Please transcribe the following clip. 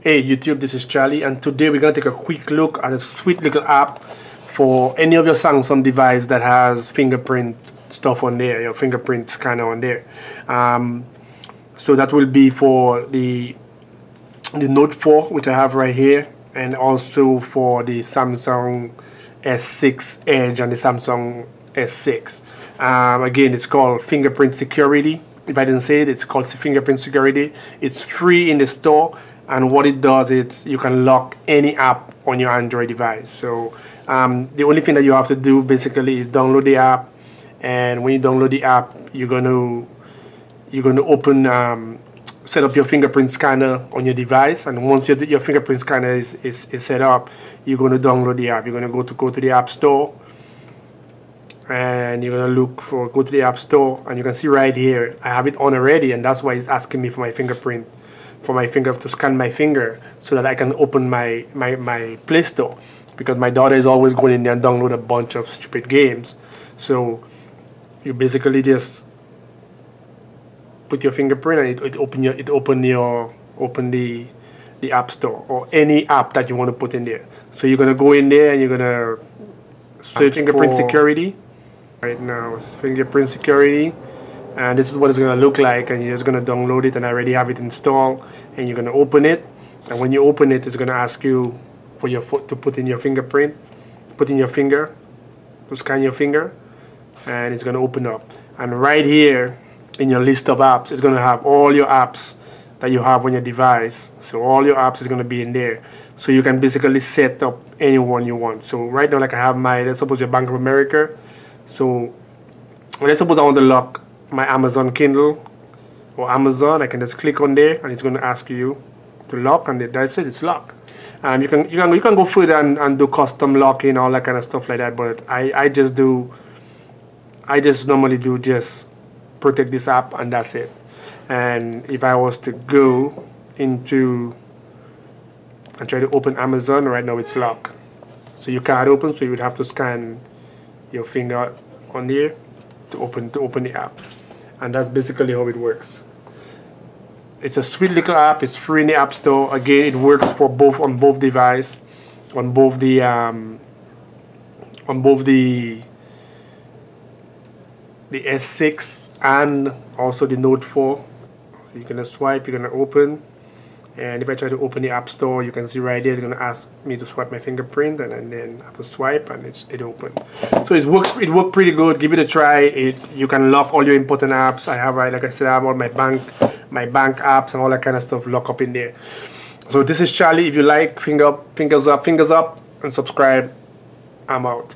Hey YouTube, this is Charlie and today we're going to take a quick look at a sweet little app for any of your Samsung device that has fingerprint stuff on there, your fingerprint scanner on there. Um, so that will be for the the Note 4 which I have right here and also for the Samsung S6 Edge and the Samsung S6. Um, again, it's called fingerprint security. If I didn't say it, it's called fingerprint security. It's free in the store and what it does is you can lock any app on your Android device. So um, the only thing that you have to do basically is download the app, and when you download the app, you're gonna you're gonna open um, set up your fingerprint scanner on your device, and once your, your fingerprint scanner is, is, is set up, you're gonna download the app. You're gonna go to go to the App Store, and you're gonna look for go to the App Store, and you can see right here I have it on already, and that's why it's asking me for my fingerprint for my finger to scan my finger so that I can open my, my, my Play Store because my daughter is always going in there and download a bunch of stupid games. So you basically just put your fingerprint and it, it open your it open your open the the app store or any app that you want to put in there. So you're gonna go in there and you're gonna search fingerprint security. Right now, fingerprint security. And this is what it's going to look like and you're just going to download it and I already have it installed and you're going to open it. And when you open it it's going to ask you for your foot to put in your fingerprint put in your finger to scan your finger and it's going to open up. And right here in your list of apps it's going to have all your apps that you have on your device. So all your apps is going to be in there. So you can basically set up any one you want. So right now like I have my let's suppose your Bank of America so let's suppose I want to lock my Amazon Kindle or Amazon, I can just click on there and it's going to ask you to lock and that's it, it's locked. Um, you can you can you can go further and, and do custom locking, all that kind of stuff like that. But I, I just do I just normally do just protect this app and that's it. And if I was to go into and try to open Amazon, right now it's locked. So you can't open, so you would have to scan your finger on there to open to open the app. And that's basically how it works. It's a sweet little app. It's free in the app store. Again it works for both on both device on both the um, on both the the S6 and also the Note 4 you're gonna swipe you're gonna open and if I try to open the app store you can see right there it's going to ask me to swipe my fingerprint and, and then I will swipe and it's it opened. So it works it worked pretty good. Give it a try. It you can lock all your important apps. I have like I said I have all my bank my bank apps and all that kind of stuff lock up in there. So this is Charlie. If you like finger up fingers up fingers up and subscribe. I'm out